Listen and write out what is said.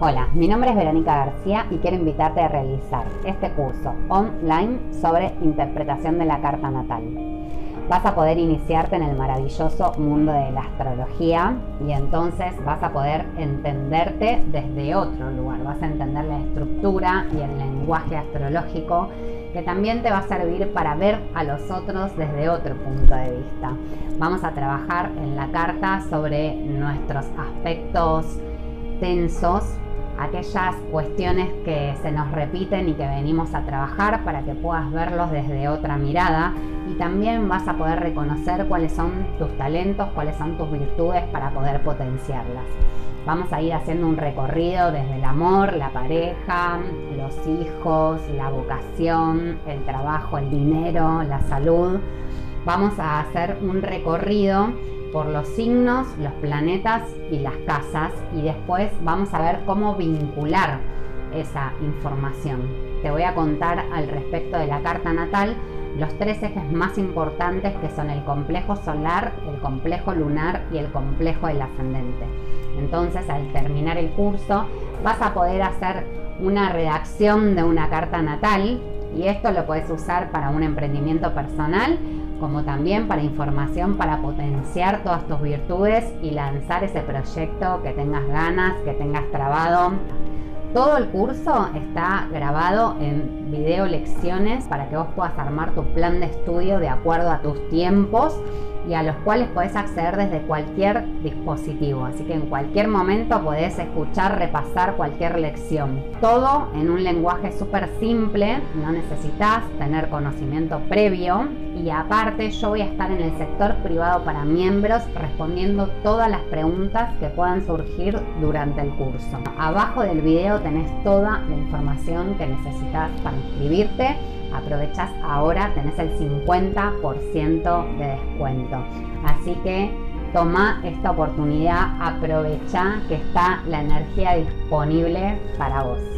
Hola, mi nombre es Verónica García y quiero invitarte a realizar este curso online sobre interpretación de la carta natal. Vas a poder iniciarte en el maravilloso mundo de la astrología y entonces vas a poder entenderte desde otro lugar. Vas a entender la estructura y el lenguaje astrológico que también te va a servir para ver a los otros desde otro punto de vista. Vamos a trabajar en la carta sobre nuestros aspectos tensos aquellas cuestiones que se nos repiten y que venimos a trabajar para que puedas verlos desde otra mirada y también vas a poder reconocer cuáles son tus talentos, cuáles son tus virtudes para poder potenciarlas. Vamos a ir haciendo un recorrido desde el amor, la pareja, los hijos, la vocación, el trabajo, el dinero, la salud. Vamos a hacer un recorrido por los signos, los planetas y las casas y después vamos a ver cómo vincular esa información. Te voy a contar al respecto de la carta natal los tres ejes más importantes que son el complejo solar, el complejo lunar y el complejo del ascendente. Entonces al terminar el curso vas a poder hacer una redacción de una carta natal y esto lo puedes usar para un emprendimiento personal como también para información para potenciar todas tus virtudes y lanzar ese proyecto que tengas ganas, que tengas trabado. Todo el curso está grabado en video lecciones para que vos puedas armar tu plan de estudio de acuerdo a tus tiempos y a los cuales podés acceder desde cualquier dispositivo. Así que en cualquier momento podés escuchar, repasar cualquier lección. Todo en un lenguaje súper simple, no necesitas tener conocimiento previo y aparte yo voy a estar en el sector privado para miembros respondiendo todas las preguntas que puedan surgir durante el curso. Abajo del video tenés toda la información que necesitas para inscribirte aprovechas ahora, tenés el 50% de descuento. Así que toma esta oportunidad, aprovecha que está la energía disponible para vos.